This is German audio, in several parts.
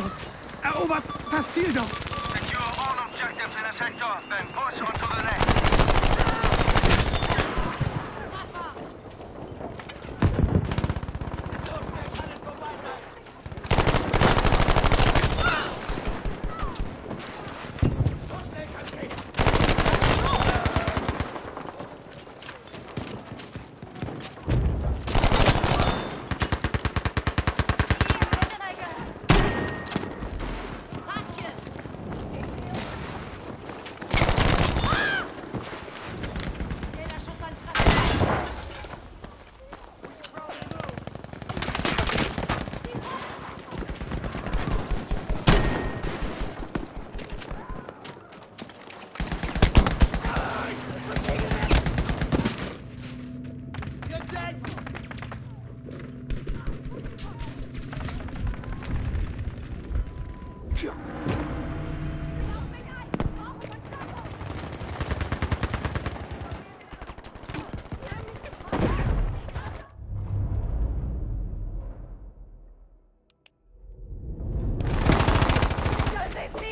los! Erobert das Ziel dort! Secure all objectives in the sector, then push on to the next.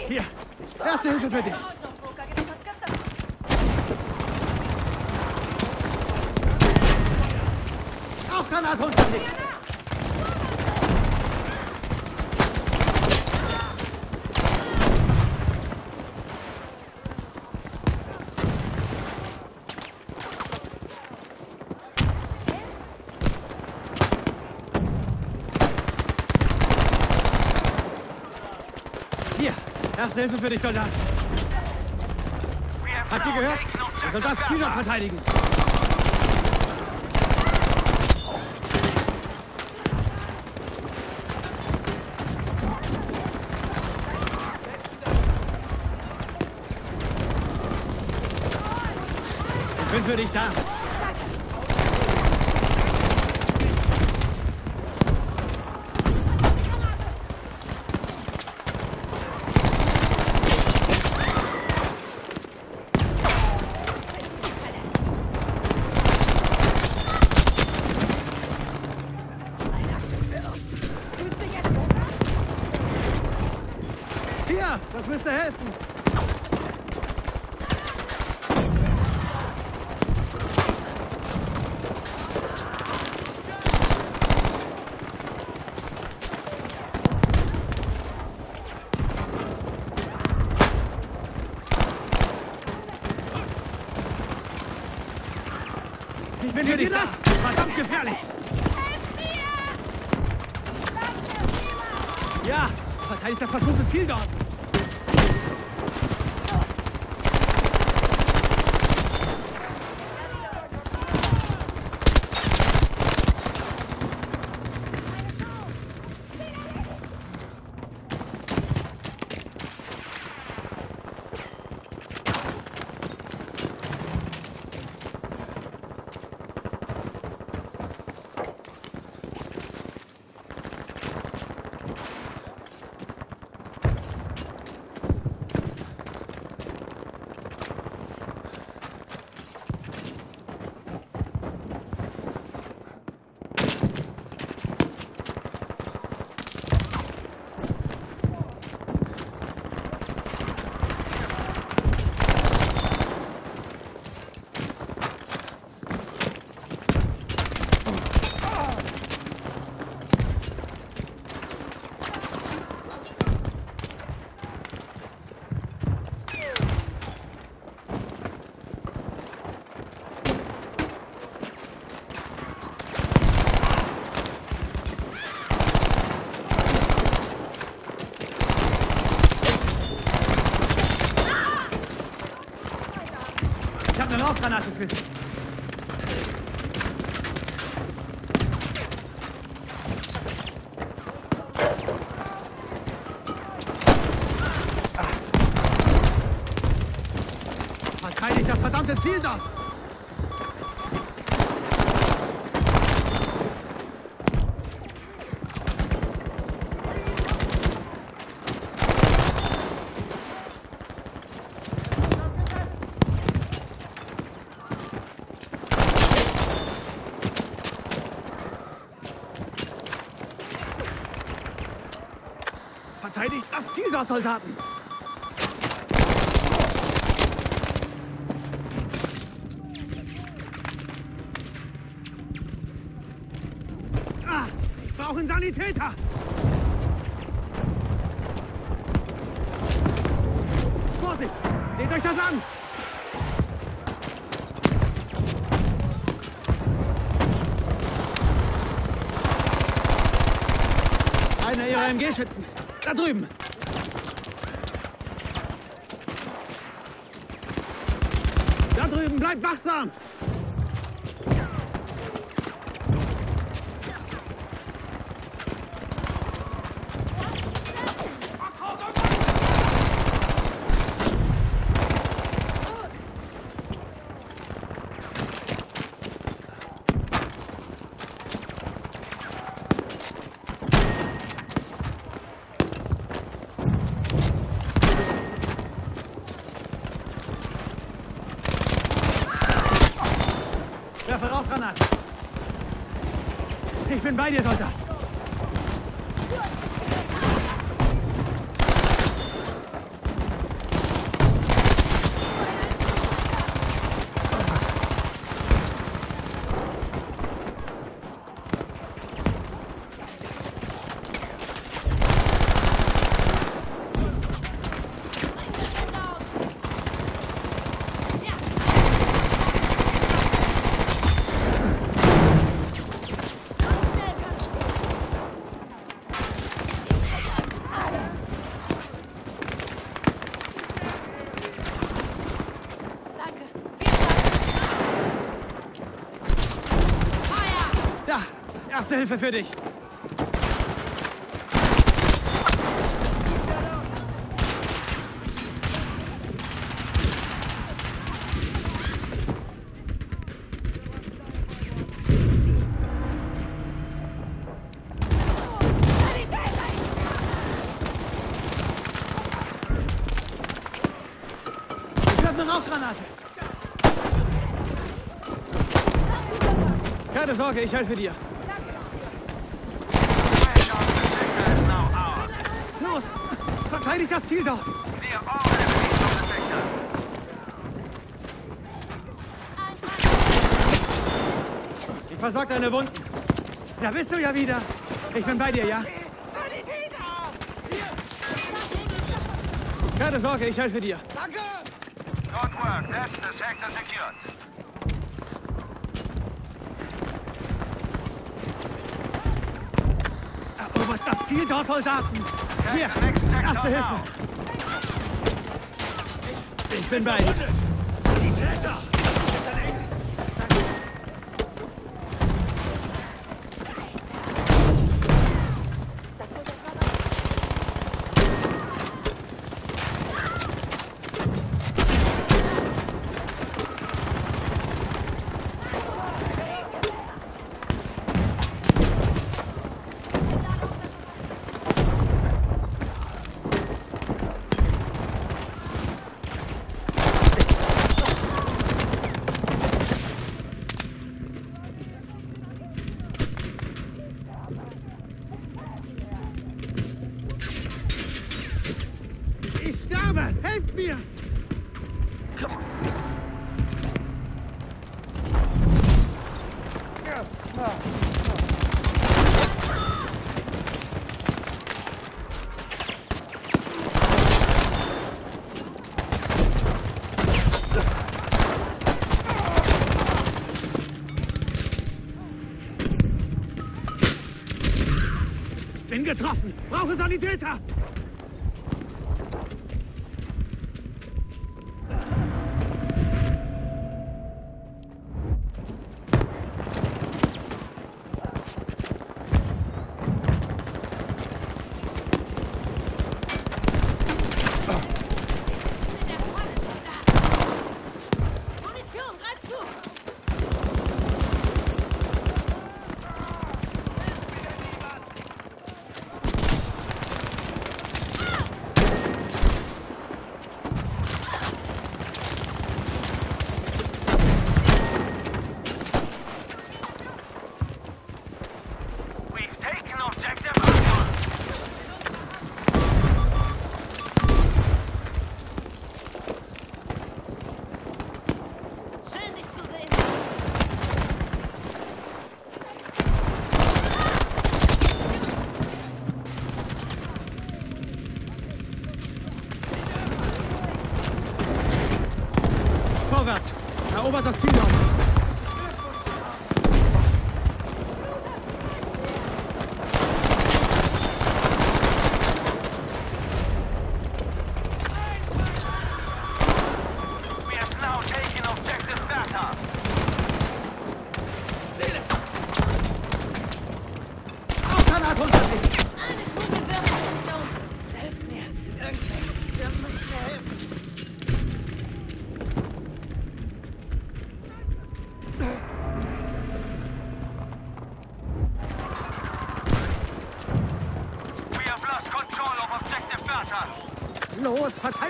Hier, Hilfe für dich. Auch Granate unterwegs. Hier, erste Hilfe für dich, Soldat. Habt ihr gehört? Er soll das Ziel dort verteidigen. Ich bin für dich da. Hier, das müsste helfen. Ich bin für dich das. Verdammt gefährlich. Ja, verteidigt das verfluchte Ziel dort. erwartete Ziel dort. Verteidigt das Ziel dort, Soldaten! Einen Sanitäter! Vorsicht! Seht euch das an! Einer ihrer MG-Schützen. Da drüben. Da drüben, bleibt wachsam! Rauchgranate. Ich bin bei dir, Soldat. Danke. Vielen Dank. Feuer! Da, erste Hilfe für dich. Keine Sorge, ich helfe dir. Fire on the sector is now ours. Los, verteidigt das Ziel dort. Ich versorge deine Wunden. Da bist du ja wieder. Ich bin bei dir, ja? Keine Sorge, ich helfe dir. Good work. That's the sector secured. Erobert das Ziel dort, Soldaten. Hier, erste Hilfe. Now. Ich bin bei getroffen! Brauche Sanitäter!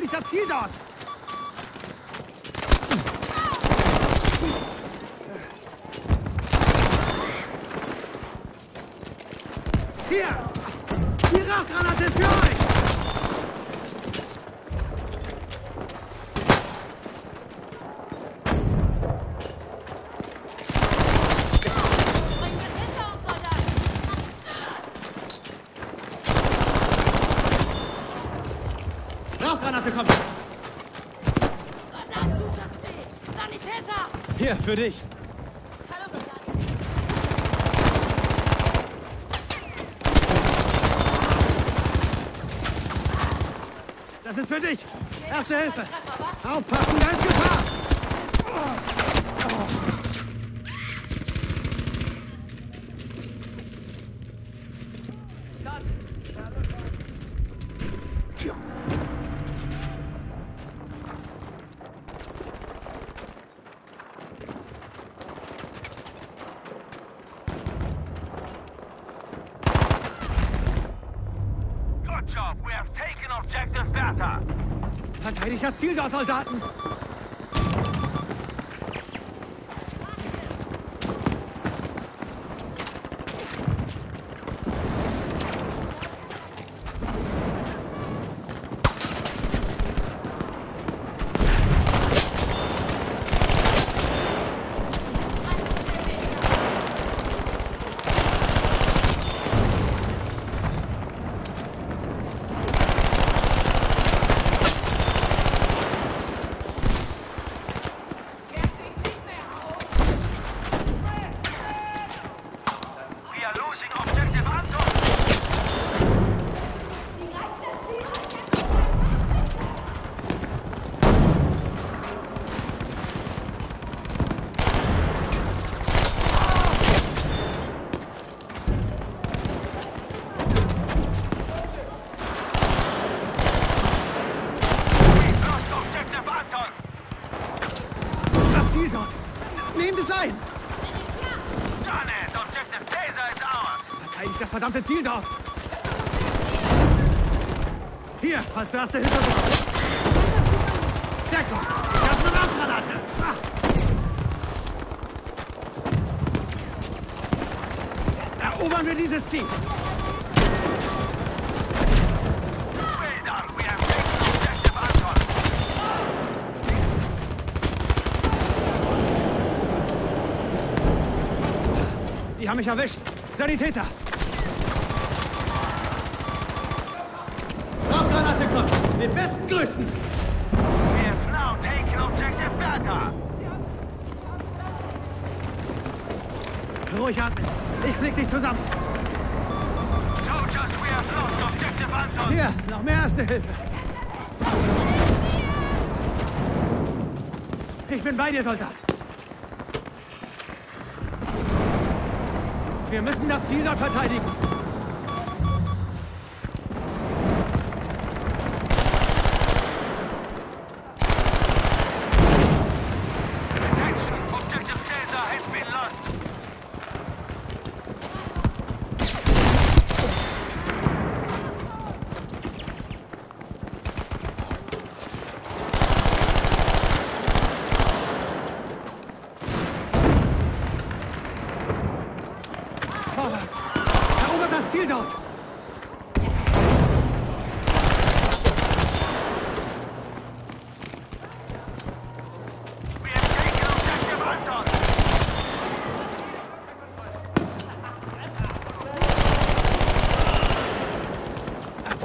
Verteidigt das Ziel dort. Hier! Die Rauchgranate für euch! Bring mit hinter uns, Soldaten. Rauchgranate kommt! Soldaten, du schaffst die. Sanitäter. Hier, für dich. Das ist für dich. Erste Hilfe. Aufpassen, da ist Gefahr. Good job. We have taken objective Bertha. Verteidigt das Ziel dort, Soldaten. Er steht nicht mehr auf. We are losing objective Anton. We've lost objective Anton. Das Ziel dort. Nehmt es ein. Done it. Objective Taser is ours. Verteidigt das verdammte Ziel dort. Hier, du erste Hilfe. Deckung. Ich hab eine Rauchgranate. Ah. Erobern wir dieses Ziel. Die haben mich erwischt. Sanitäter. Mit besten Grüßen. We now taken objective Bertha. Ruhig atmen. Ich flieg dich zusammen. Soldiers, we have lost objective Anton. Hier, noch mehr Erste Hilfe. Ich bin bei dir, Soldat. Wir müssen das Ziel dort verteidigen. Attention, objective Taser has been lost. Vorwärts. Erobert das Ziel dort. We have taken objective Anton.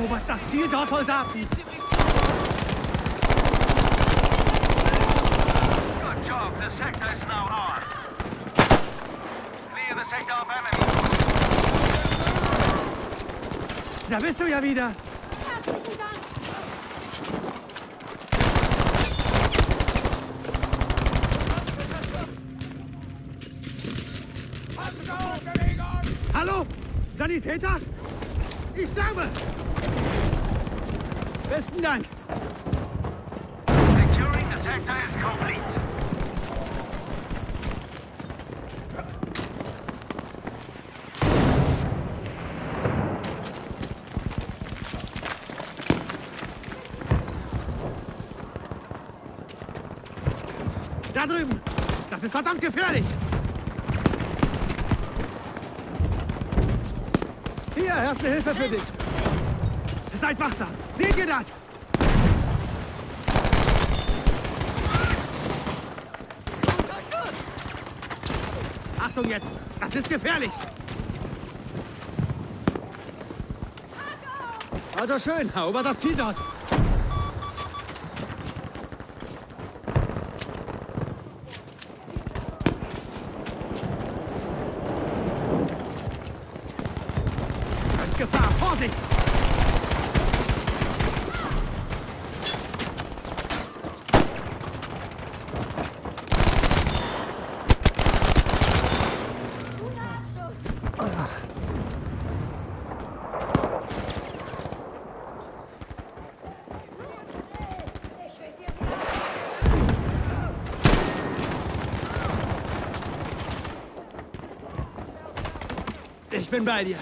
Erobert das Ziel dort, Soldaten. Good job. The sector is now ours. Clear the sector of enemy. Da bist du ja wieder. Herzlichen Dank! Hallo? Sanitäter? Ich sterbe! Besten Dank. Securing the sector is complete. Da drüben. Das ist verdammt gefährlich. Hier, erste Hilfe für dich. Seid wachsam. Seht ihr das? Achtung jetzt. Das ist gefährlich. Also schön. Erobert das Ziel dort. Gefahr. Vorsicht! Ich bin bei dir.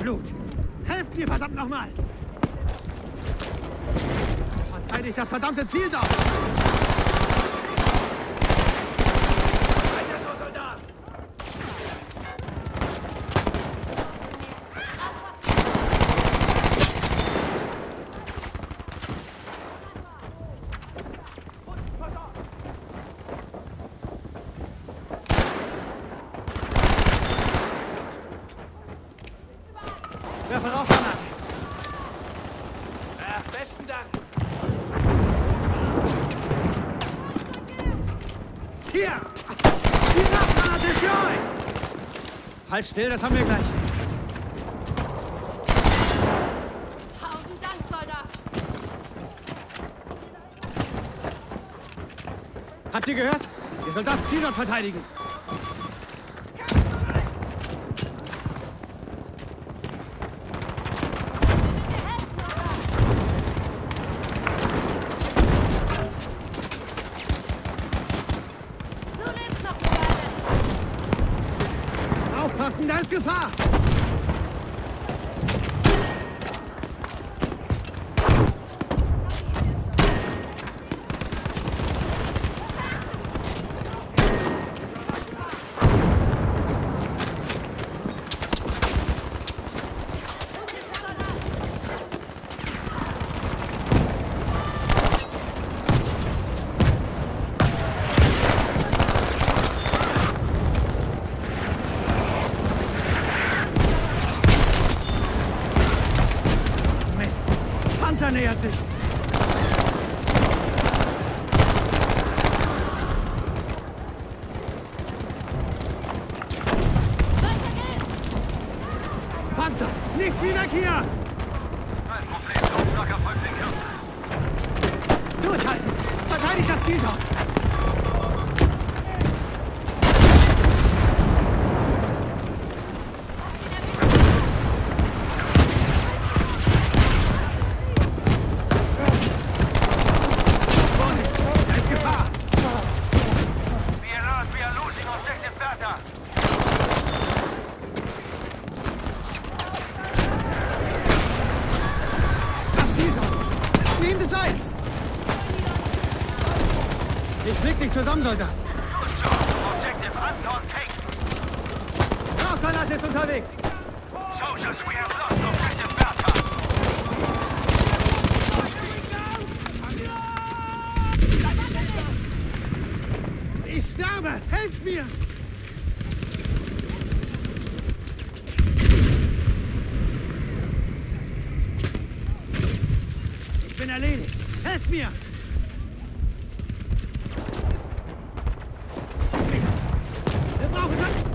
Blut. Helft mir, verdammt nochmal. Verteidigt das verdammte Ziel dort. Werfe rauf, Granate. besten Dank. Hier! Die Nachtgranate für euch! Halt still, das haben wir gleich. Tausend Dank, Soldat! Habt ihr gehört? Ihr sollt das Ziel dort verteidigen. Du lebst noch eine Weile! Aufpassen, sich. Sterbe! Helft mir! Ich bin erledigt. Helft mir! Wir brauchen das!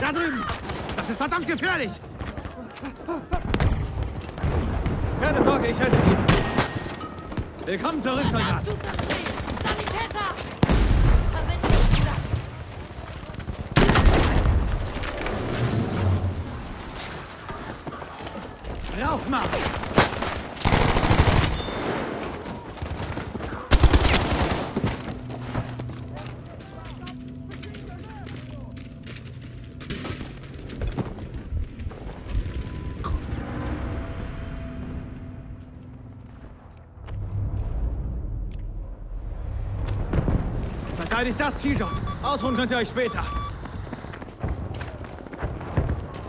Da drüben! Das ist verdammt gefährlich! Keine Sorge, ich helfe dir. Willkommen zurück, Soldat. Sanitäter! Verwende wieder! Rauchmarsch! Verteidigt das Ziel dort. Ausruhen könnt ihr euch später.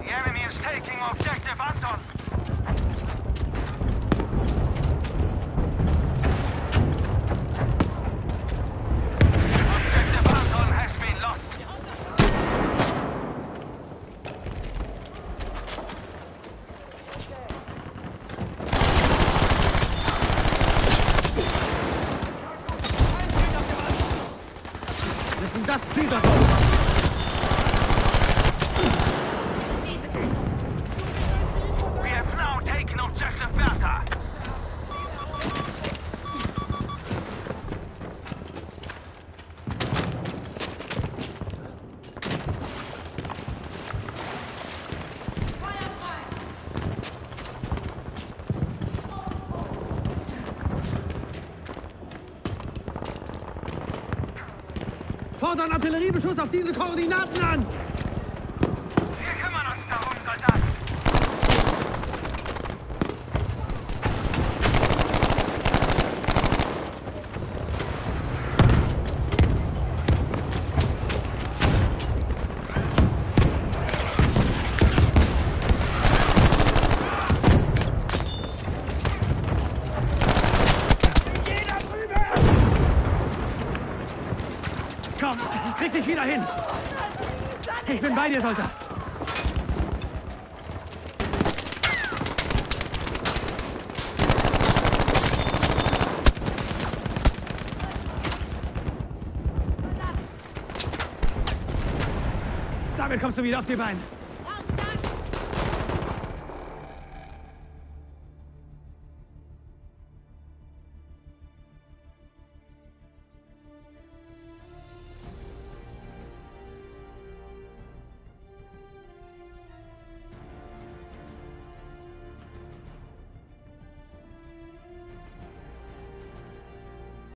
The enemy is taking objective Anton. Fordern Artilleriebeschuss auf diese Koordinaten an! Wir kümmern uns darum, Soldat. Komm, ich krieg dich wieder hin! Ich bin bei dir, Soldat! Damit kommst du wieder auf die Beine.